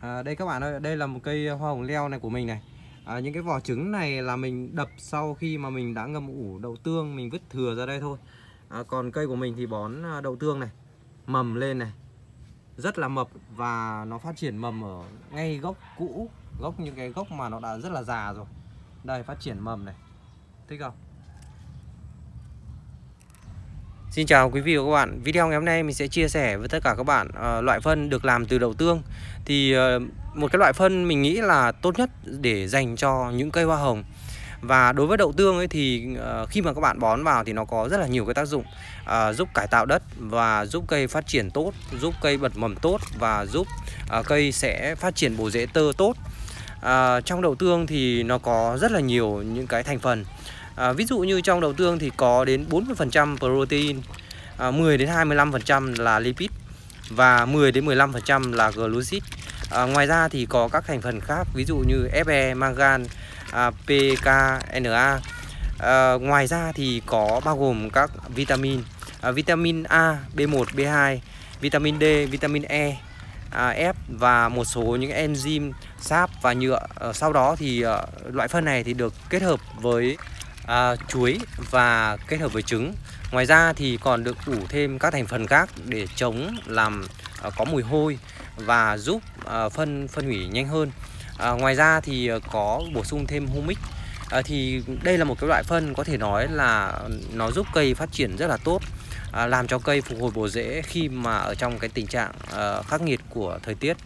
à, đây các bạn ơi đây là một cây hoa hồng leo này của mình này. À, những cái vỏ trứng này là mình đập sau khi mà mình đã ngâm ủ đậu tương mình vứt thừa ra đây thôi. À, còn cây của mình thì bón à, đậu tương này mầm lên này. Rất là mập và nó phát triển mầm ở ngay gốc cũ gốc những cái gốc mà nó đã rất là già rồi. Đây phát triển mầm này. Thích không? Xin chào quý vị và các bạn. Video ngày hôm nay mình sẽ chia sẻ với tất cả các bạn uh, loại phân được làm từ đậu tương. Thì uh, một cái loại phân mình nghĩ là tốt nhất để dành cho những cây hoa hồng. Và đối với đậu tương ấy thì uh, khi mà các bạn bón vào thì nó có rất là nhiều cái tác dụng uh, giúp cải tạo đất và giúp cây phát triển tốt, giúp cây bật mầm tốt và giúp uh, cây sẽ phát triển bổ rễ tơ tốt. Uh, trong đậu tương thì nó có rất là nhiều những cái thành phần à, ví dụ như trong đậu tương thì có đến 40% protein à, 10 đến 25% là lipid và 10 đến 15% là glucid. À, ngoài ra thì có các thành phần khác ví dụ như Fe, mangan, à, PKNA à, ngoài ra thì có bao gồm các vitamin à, vitamin A, B1, B2 vitamin D, vitamin E à, F và một số những enzyme sáp và nhựa. À, sau đó thì à, loại phân này thì được kết hợp với à, chuối và kết hợp với trứng. Ngoài ra thì còn được ủ thêm các thành phần khác để chống làm à, có mùi hôi và giúp à, phân phân hủy nhanh hơn. À, ngoài ra thì à, có bổ sung thêm humic. À, thì đây là một cái loại phân có thể nói là nó giúp cây phát triển rất là tốt à, làm cho cây phục hồi bổ rễ khi mà ở trong cái tình trạng à, khắc nghiệt của thời tiết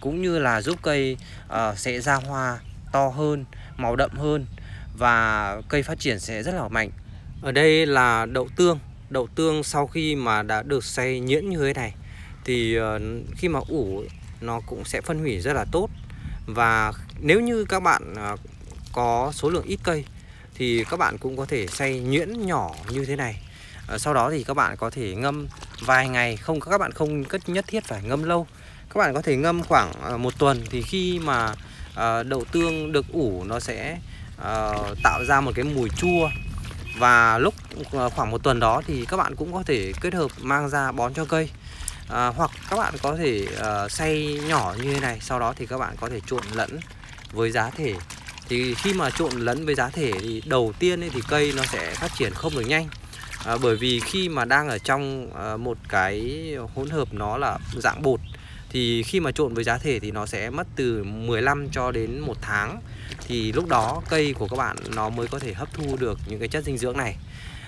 cũng như là giúp cây à, sẽ ra hoa to hơn màu đậm hơn và cây phát triển sẽ rất là mạnh. Ở đây là đậu tương. Đậu tương sau khi mà đã được xay nhuyễn như thế này thì ờ, khi mà ủ nó cũng sẽ phân hủy rất là tốt. Và nếu như các bạn ờ, có số lượng ít cây thì các bạn cũng có thể xay nhuyễn nhỏ như thế này. Ờ, sau đó thì các bạn có thể ngâm vài ngày, không các bạn không nhất thiết phải ngâm lâu. Các bạn có thể ngâm khoảng một tuần thì khi mà đậu tương được ủ nó sẽ uh, tạo ra một cái mùi chua. Và lúc ờ, khoảng một tuần đó thì các bạn cũng có thể kết hợp mang ra bón cho cây. À, hoặc các bạn có thể uh, xay nhỏ như thế này sau đó thì các bạn có thể trộn lẫn với giá thể. Thì khi mà trộn lẫn với giá thể thì đầu tiên ấy, thì cây nó sẽ phát triển không được nhanh. À, bởi vì khi mà đang ở trong uh, một cái hỗn hợp nó là dạng bột thì khi mà trộn với giá thể thì nó sẽ mất từ 15 cho đến một tháng. Thì lúc đó cây của các bạn nó mới có thể hấp thu được những cái chất dinh dưỡng này.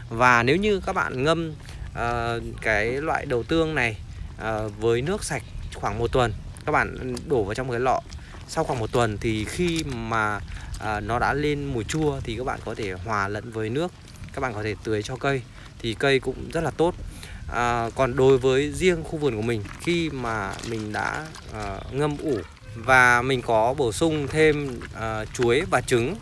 Và nếu như các bạn ngâm uh, cái loại đầu tương này uh, với nước sạch khoảng một tuần các bạn đổ vào trong cái lọ. Sau khoảng một tuần thì khi mà uh, nó đã lên mùi chua thì các bạn có thể hòa lẫn với nước các bạn có thể tưới cho cây. Thì cây cũng rất là tốt à, còn đối với riêng khu vườn của mình khi mà mình đã à, ngâm ủ và mình có bổ sung thêm à, chuối và trứng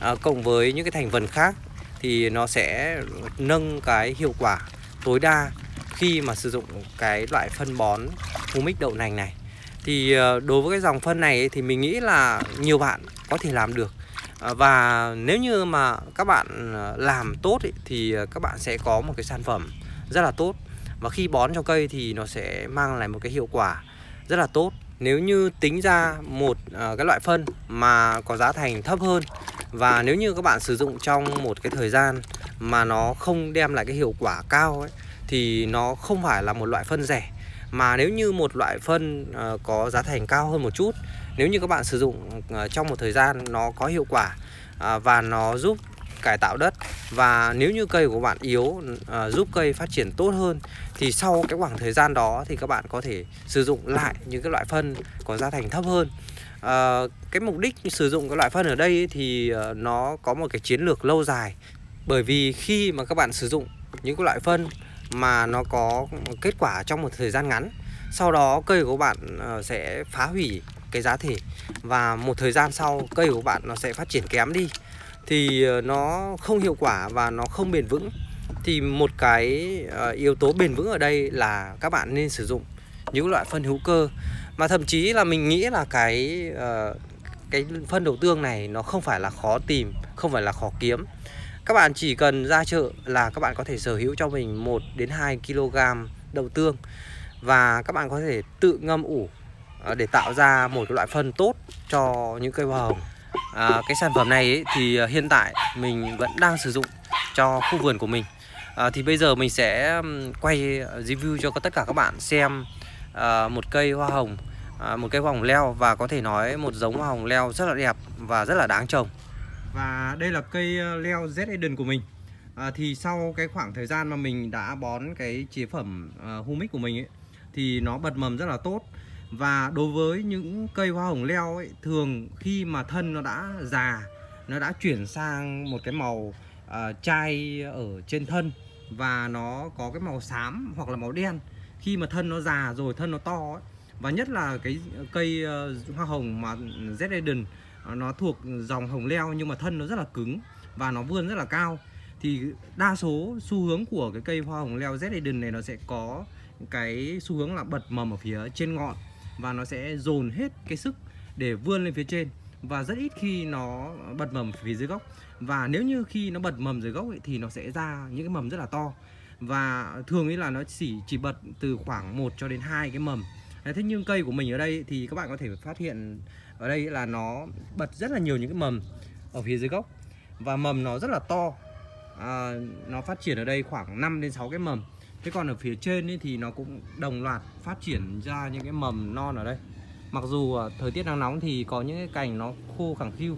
à, cộng với những cái thành phần khác thì nó sẽ nâng cái hiệu quả tối đa khi mà sử dụng cái loại phân bón humic đậu nành này. Thì à, đối với cái dòng phân này thì mình nghĩ là nhiều bạn có thể làm được. À, và nếu như mà các bạn à, làm tốt ý, thì các bạn sẽ có một cái sản phẩm rất là tốt và khi bón cho cây thì nó sẽ mang lại một cái hiệu quả rất là tốt. Nếu như tính ra một uh, cái loại phân mà có giá thành thấp hơn và nếu như các bạn sử dụng trong một cái thời gian mà nó không đem lại cái hiệu quả cao ấy thì nó không phải là một loại phân rẻ. Mà nếu như một loại phân uh, có giá thành cao hơn một chút nếu như các bạn sử dụng uh, trong một thời gian nó có hiệu quả và nó giúp cải tạo đất. Và nếu như cây của bạn yếu uh, giúp cây phát triển tốt hơn thì sau cái khoảng thời gian đó thì các bạn có thể sử dụng lại những cái loại phân có giá thành thấp hơn. Uh, cái mục đích sử dụng cái loại phân ở đây thì uh, nó có một cái chiến lược lâu dài. Bởi vì khi mà các bạn sử dụng những cái loại phân mà nó có kết quả trong một thời gian ngắn sau đó cây của bạn uh, sẽ phá hủy cái giá thể. Và một thời gian sau cây của bạn nó sẽ phát triển kém đi thì ờ, nó không hiệu quả và nó không bền vững. Thì một cái ờ, yếu tố bền vững ở đây là các bạn nên sử dụng những loại phân hữu cơ. Mà thậm chí là mình nghĩ là cái ờ, cái phân đầu tương này nó không phải là khó tìm, không phải là khó kiếm. Các bạn chỉ cần ra chợ là các bạn có thể sở hữu cho mình 1 đến 2 kg đầu tương. Và các bạn có thể tự ngâm ủ để tạo ra một loại phân tốt cho những cây hoa hồng à, cái sản phẩm này ấy, thì à, hiện tại mình vẫn đang sử dụng cho khu vườn của mình. À, thì bây giờ mình sẽ quay à, review cho tất cả các bạn xem à, một cây hoa hồng à, một cây hoa hồng leo và có thể nói một giống hoa hồng leo rất là đẹp và rất là đáng trồng. Và đây là cây à, leo Z Eden của mình. À, thì sau cái khoảng thời gian mà mình đã bón cái chế phẩm uh, humic của mình ấy thì nó bật mầm rất là tốt và đối với những cây hoa hồng leo ấy thường khi mà thân nó đã già nó đã chuyển sang một cái màu uh, chai ở trên thân và nó có cái màu xám hoặc là màu đen. Khi mà thân nó già rồi thân nó to ấy, và nhất là cái cây uh, hoa hồng mà Z Eden à, nó thuộc dòng hồng leo nhưng mà thân nó rất là cứng và nó vươn rất là cao thì đa số xu hướng của cái cây hoa hồng leo Z Eden này nó sẽ có cái xu hướng là bật mầm ở phía trên ngọn và nó sẽ dồn hết cái sức để vươn lên phía trên. Và rất ít khi nó bật mầm phía dưới gốc và nếu như khi nó bật mầm dưới gốc ấy, thì nó sẽ ra những cái mầm rất là to. Và thường ấy là nó chỉ chỉ bật từ khoảng 1 cho đến hai cái mầm. Thế nhưng cây của mình ở đây thì các bạn có thể phát hiện ở đây là nó bật rất là nhiều những cái mầm ở phía dưới gốc và mầm nó rất là to. À, nó phát triển ở đây khoảng 5 đến 6 cái mầm thế còn ở phía trên ấy thì nó cũng đồng loạt phát triển ra những cái mầm non ở đây. Mặc dù thời tiết nắng nóng thì có những cái cành nó khô khẳng khiu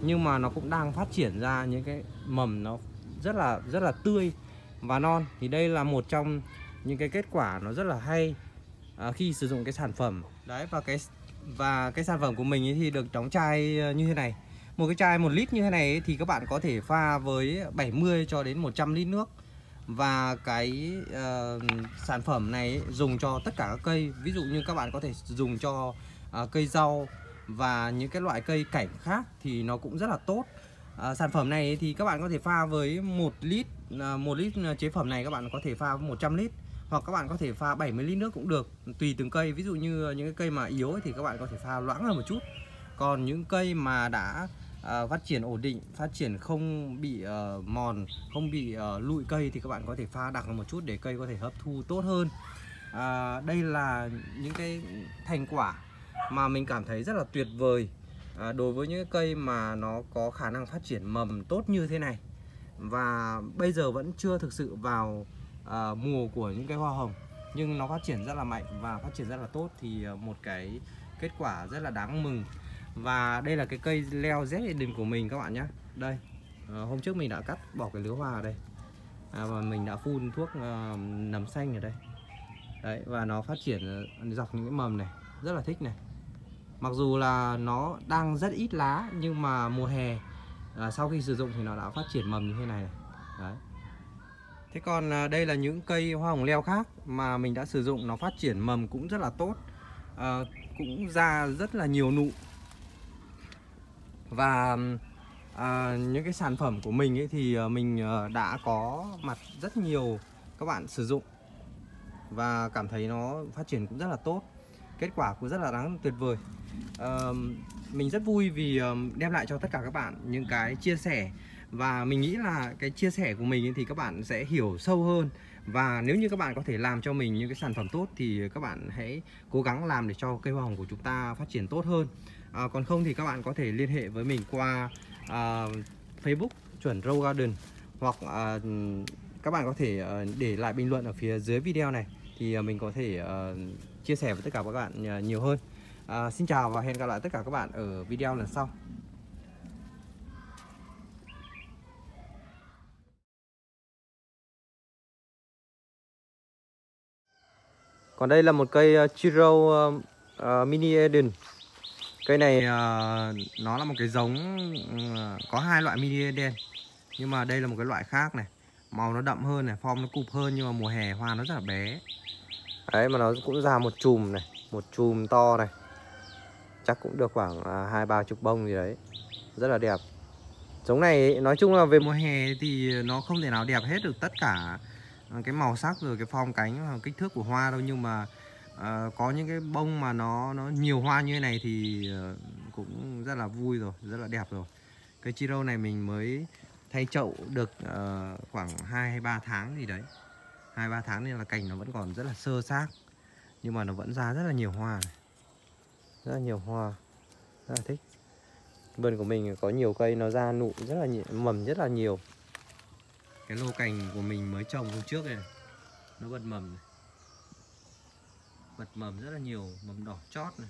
nhưng mà nó cũng đang phát triển ra những cái mầm nó rất là rất là tươi và non. Thì đây là một trong những cái kết quả nó rất là hay à, khi sử dụng cái sản phẩm. Đấy và cái và cái sản phẩm của mình ấy thì được đóng chai ờ, như thế này. Một cái chai 1 lít như thế này ấy, thì các bạn có thể pha với 70 cho đến 100 lít nước và cái uh, sản phẩm này ấy, dùng cho tất cả các cây. Ví dụ như các bạn có thể dùng cho uh, cây rau và những cái loại cây cảnh khác thì nó cũng rất là tốt. À, sản phẩm này thì các bạn có thể pha với một lít một lít chế phẩm này các bạn có thể pha với 100 lít hoặc các bạn có thể pha 70 lít nước cũng được tùy từng cây. Ví dụ như những cái cây mà yếu ấy, thì các bạn có thể pha loãng hơn một chút. Còn những cây mà đã uh, phát triển ổn định phát triển không bị uh, mòn không bị uh, lụi cây thì các bạn có thể pha đặc một chút để cây có thể hấp thu tốt hơn. Uh, đây là những cái thành quả mà mình cảm thấy rất là tuyệt vời à, đối với những cây mà nó có khả năng phát triển mầm tốt như thế này. Và bây giờ vẫn chưa thực sự vào à, mùa của những cái hoa hồng nhưng nó phát triển rất là mạnh và phát triển rất là tốt thì một cái kết quả rất là đáng mừng và đây là cái cây leo Z Eden của mình các bạn nhé. Đây à, hôm trước mình đã cắt bỏ cái lứa hoa ở đây. À, và mình đã phun thuốc uh, nấm xanh ở đây. Đấy và nó phát triển ờ, dọc những cái mầm này. Rất là thích này. Mặc dù là nó đang rất ít lá nhưng mà mùa hè à, sau khi sử dụng thì nó đã phát triển mầm như thế này, đấy. Thế còn đây là những cây hoa hồng leo khác mà mình đã sử dụng. Nó phát triển mầm cũng rất là tốt. À, cũng ra rất là nhiều nụ và à, những cái sản phẩm của mình ấy thì à, mình à, đã có mặt rất nhiều các bạn sử dụng và cảm thấy nó phát triển cũng rất là tốt kết quả cũng rất là đáng tuyệt vời. Uh, mình rất vui vì ờ, đem lại cho tất cả các bạn những cái chia sẻ và mình nghĩ là cái chia sẻ của mình thì các bạn sẽ hiểu sâu hơn. Và nếu như các bạn có thể làm cho mình những cái sản phẩm tốt thì các bạn hãy cố gắng làm để cho cây hoa hồng của chúng ta phát triển tốt hơn à, còn không thì các bạn có thể liên hệ với mình qua à, Facebook chuẩn Row Garden hoặc à, các bạn có thể à, để lại bình luận ở phía dưới video này thì à, mình có thể à, chia sẻ với tất cả các bạn à, nhiều hơn. À, Xin chào và hẹn gặp lại tất cả các bạn ở video lần sau. Còn đây là một cây Chiro uh, uh, Mini Eden. Cây này uh, nó là một cái giống uh, có hai loại Mini Eden Nhưng mà đây là một cái loại khác này. Màu nó đậm hơn này, form nó cụp hơn nhưng mà mùa hè hoa nó rất là bé. Đấy mà nó cũng ra một chùm này Một chùm to này. Chắc cũng được khoảng à, hai ba chục bông gì đấy. Rất là đẹp. Giống này nói chung là về mùa hè thì nó không thể nào đẹp hết được tất cả à, cái màu sắc rồi cái form cánh và kích thước của hoa đâu. Nhưng mà à, có những cái bông mà nó nó nhiều hoa như thế này thì uh, cũng rất là vui rồi rất là đẹp rồi cái chiro này mình mới thay chậu được uh, khoảng 2 hay 3 tháng gì đấy hai ba tháng nên là cành nó vẫn còn rất là sơ xác nhưng mà nó vẫn ra rất là nhiều hoa này. rất là nhiều hoa rất là thích vườn của mình có nhiều cây nó ra nụ rất là nhiều, mầm rất là nhiều cái lô cành của mình mới trồng hôm trước này, nó bật mầm này bật mầm rất là nhiều mầm đỏ chót này.